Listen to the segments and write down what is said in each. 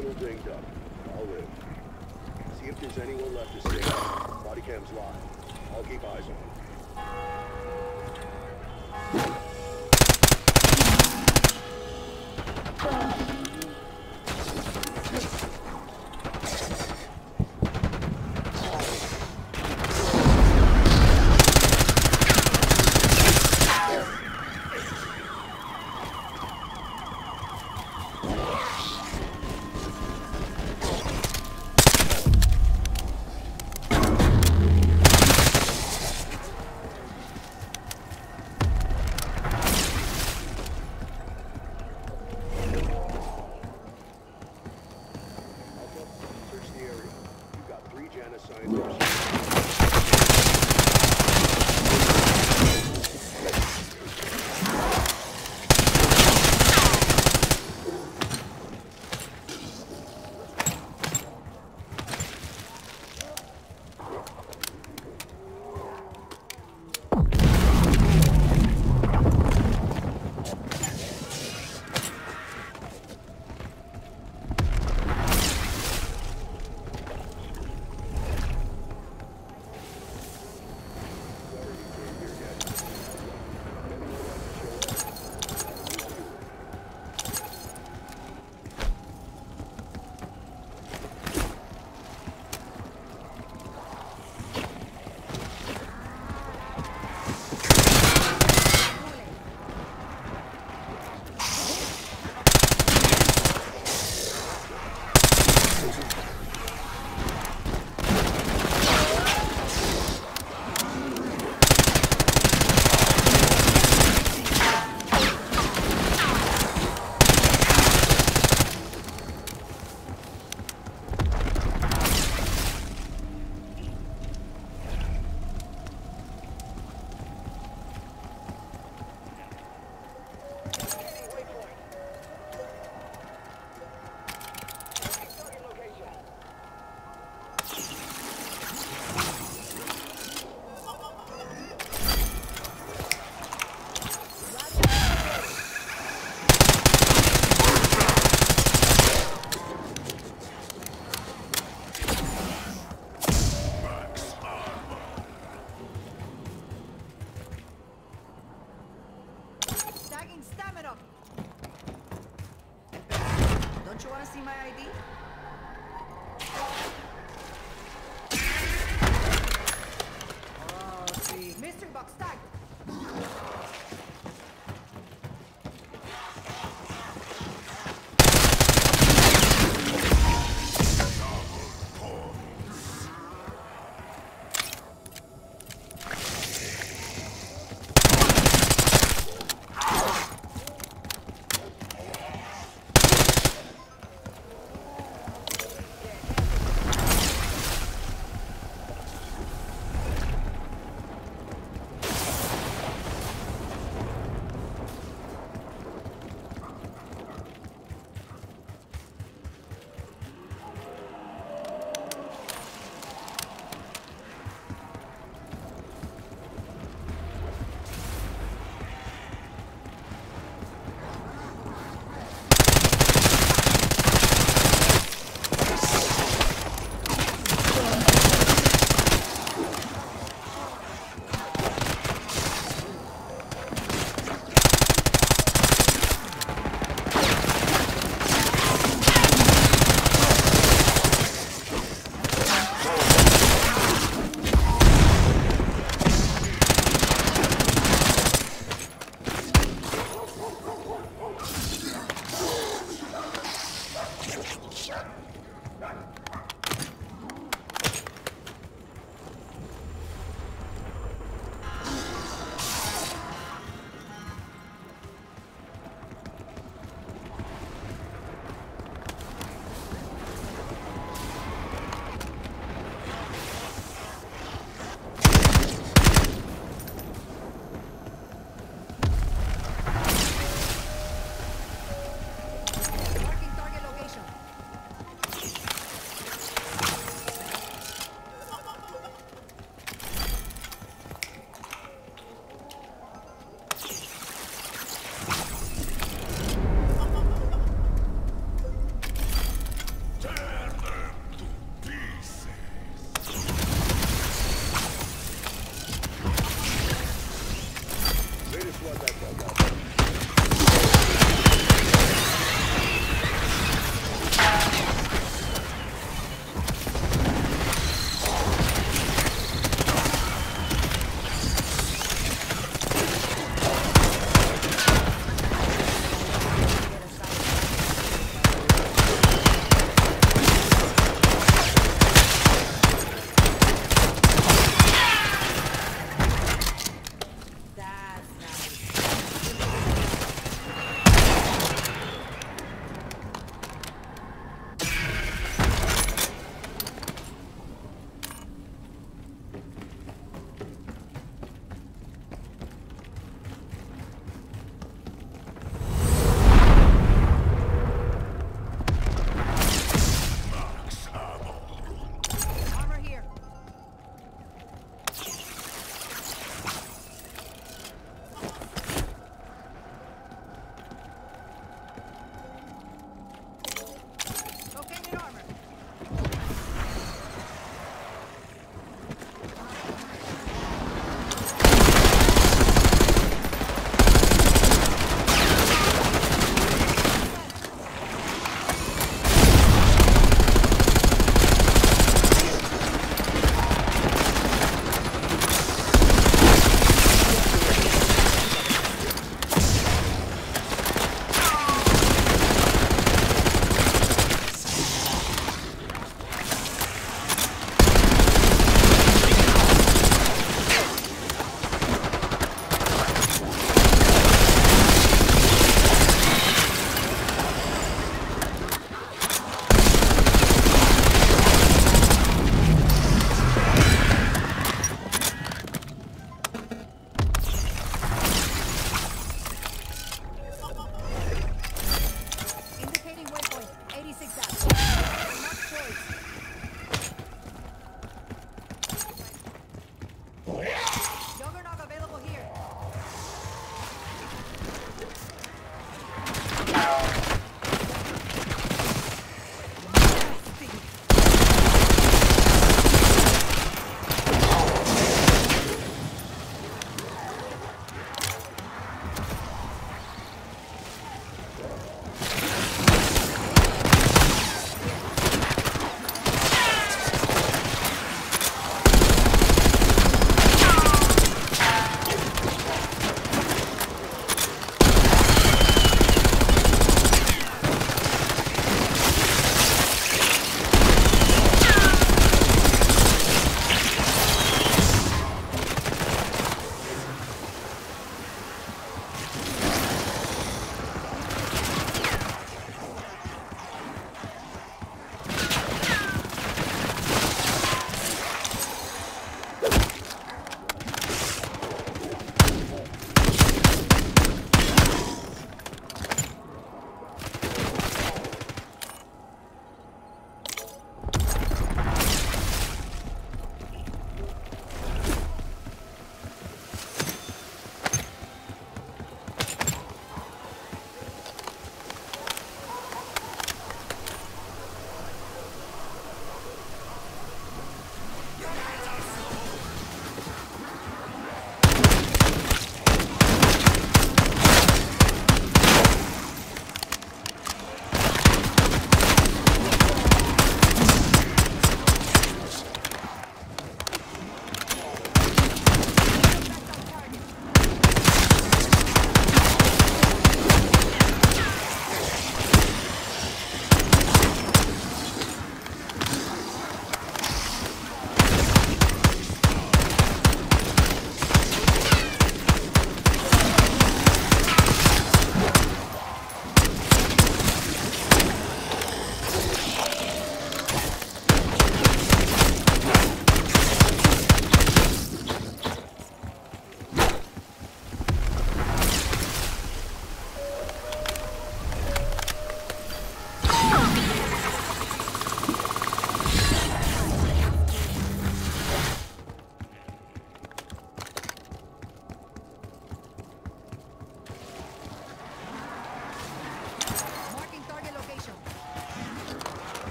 little dinged up. I'll live. See if there's anyone left to stay. Body cam's live. I'll keep eyes on. Alpha,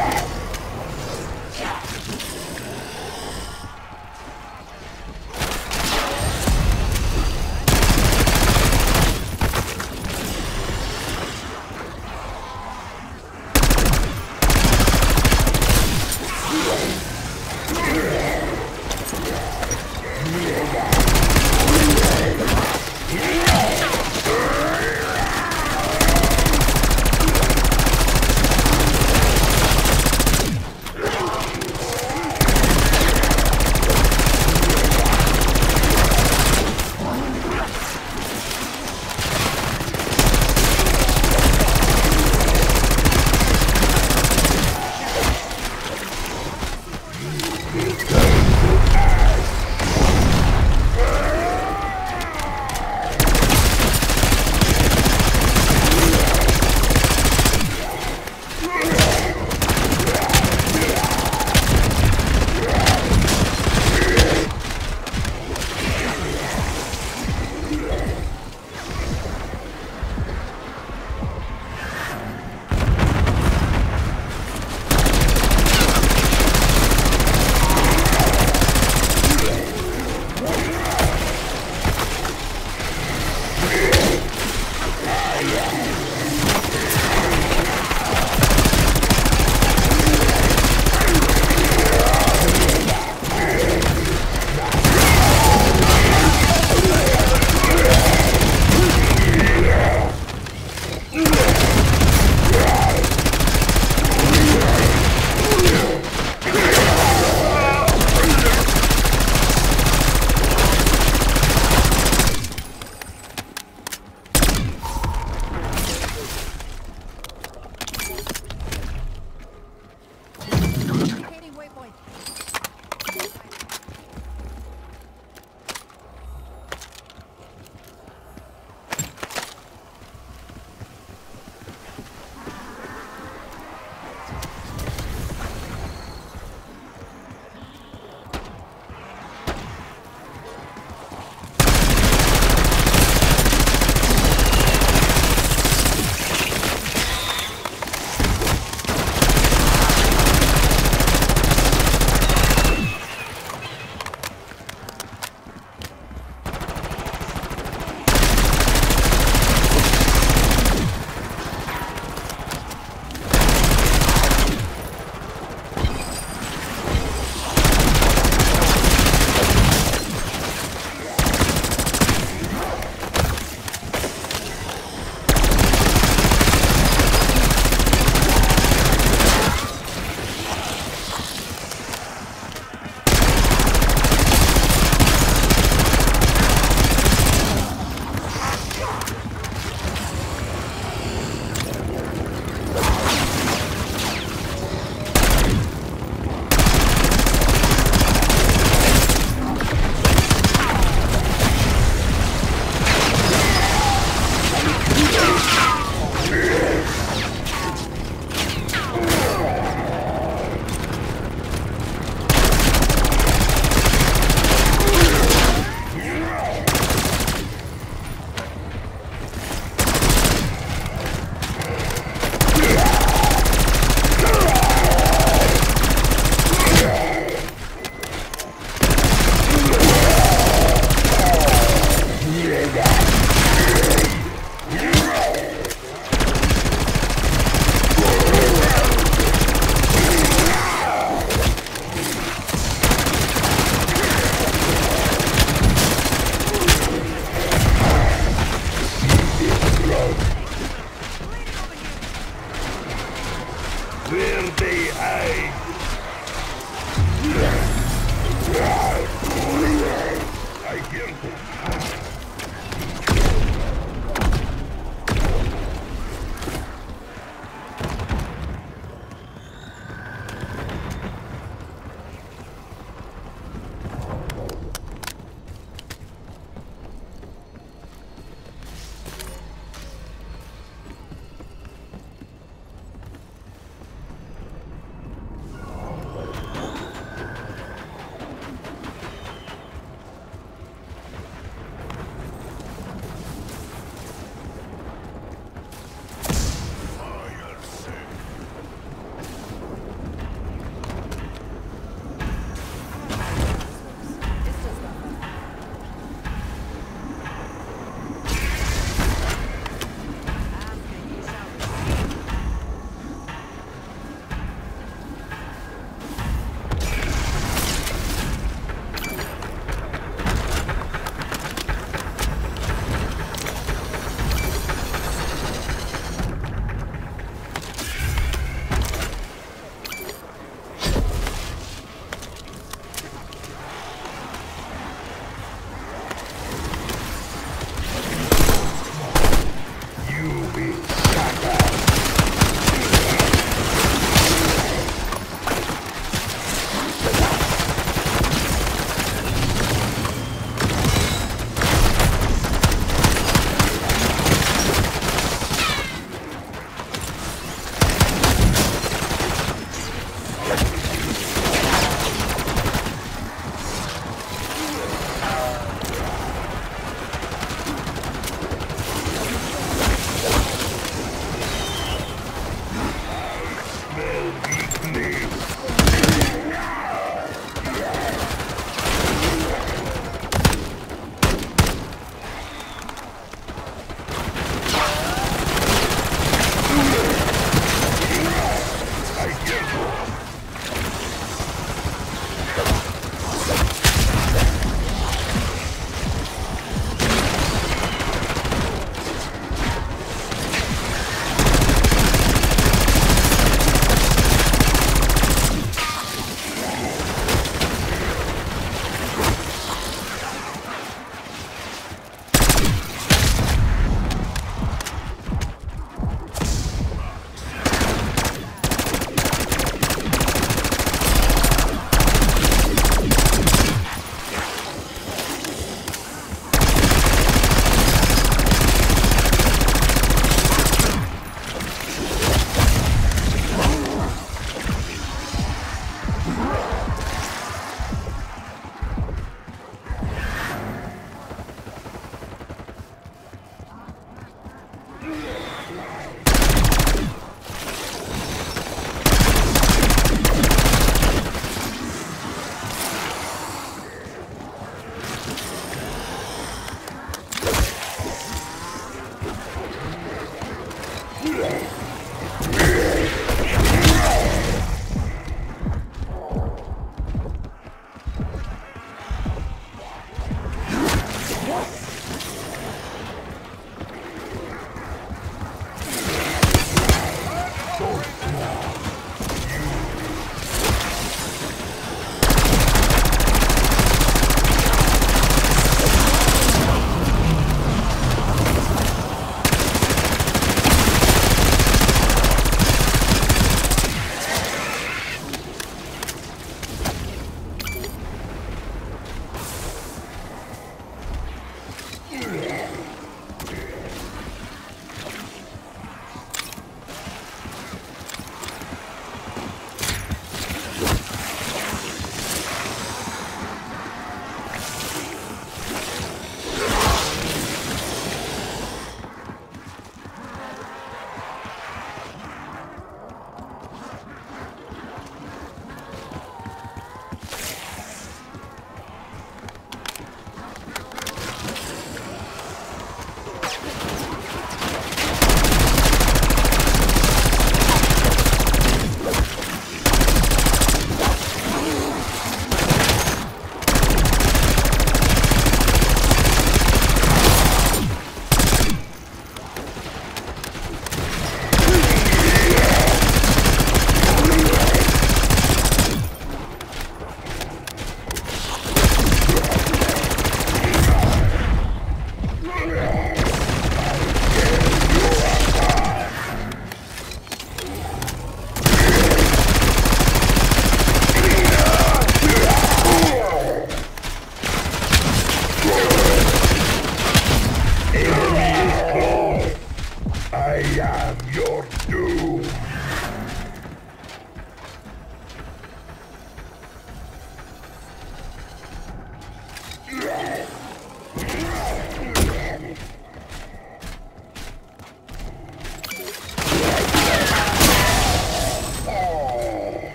that.